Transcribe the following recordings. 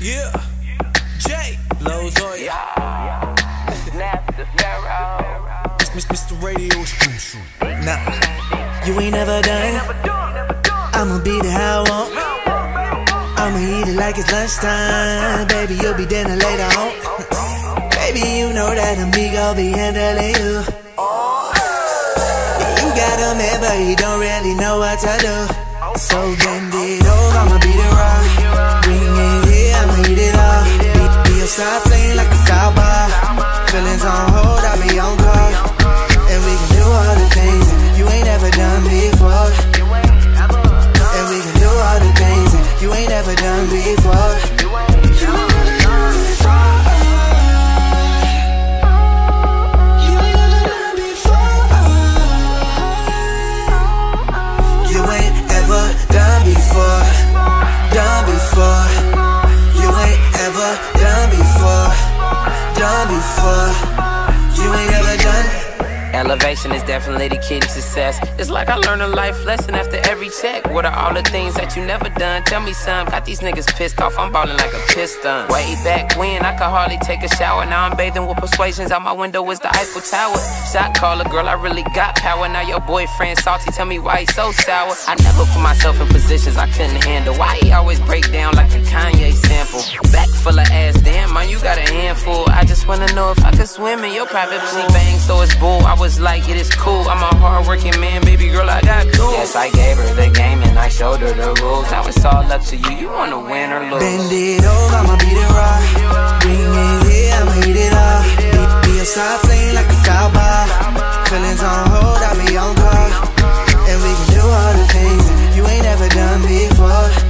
Yeah. Jay. Lozoya. It's Mr. Radio Exclusive. Nah. You ain't never done. I'ma beat it how I want. I'ma eat it like it's lunchtime. Baby, you'll be dinner later on. Baby, you know that amigo be handling you. Yeah, you got a man, but he don't really know what to do. So bend before. Elevation is definitely the key to success. It's like I learned a life lesson after every check. What are all the things that you never done? Tell me some. Got these niggas pissed off. I'm ballin' like a piston. Way back when I could hardly take a shower. Now I'm bathing with persuasions. Out my window is the Eiffel Tower. Shot caller, girl, I really got power. Now your boyfriend salty. Tell me why he so sour. I never put myself in positions I couldn't handle. Why he always break down like a Kanye sample? Back full of ass, damn man, you got a handful. I just wanna know if I could swim in your private pool. Was like, it is cool. I'm a hardworking man, baby girl, I got tools. Yes, I gave her the game and I showed her the rules. Now it's all up to you. You wanna win or lose? Bend it over, I'ma beat it raw. Bring it here, I'ma eat it all. Be, be a side flame like a cowboy. Feelings on hold, I'll be on call. And we can do all the things you ain't ever done before.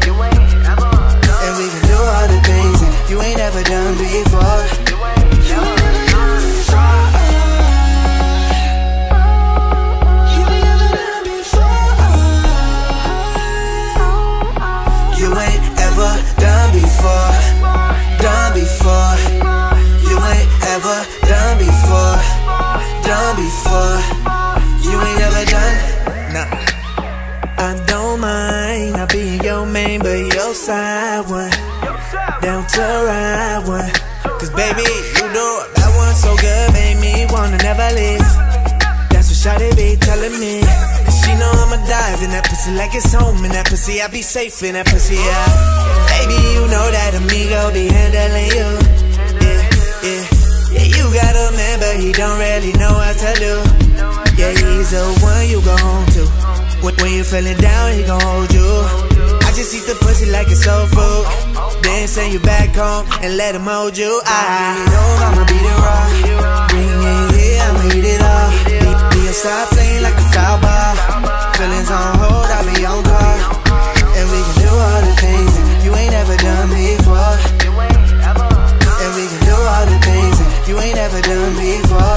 Ride one. Cause baby, you know that one so good, made me wanna never leave. That's what Shawty be telling me. Cause she know I'ma dive in that pussy like it's home in that pussy. I be safe in that pussy, yeah. Baby, you know that amigo be handling you. Yeah, yeah. Yeah, you got a man, but he don't really know what to do. Yeah, he's the one you go home to. When, when you feeling down, he gon' hold you just eat the pussy like it's soul food. Then send you back home and let him hold you. I know I'ma beat it raw. Bring it here, I'ma eat it all. Be, be a star playing like a foul ball. Feelings on hold, I'll be on call. And we can do all the things that you ain't ever done before. And we can do all the things that you ain't ever done before.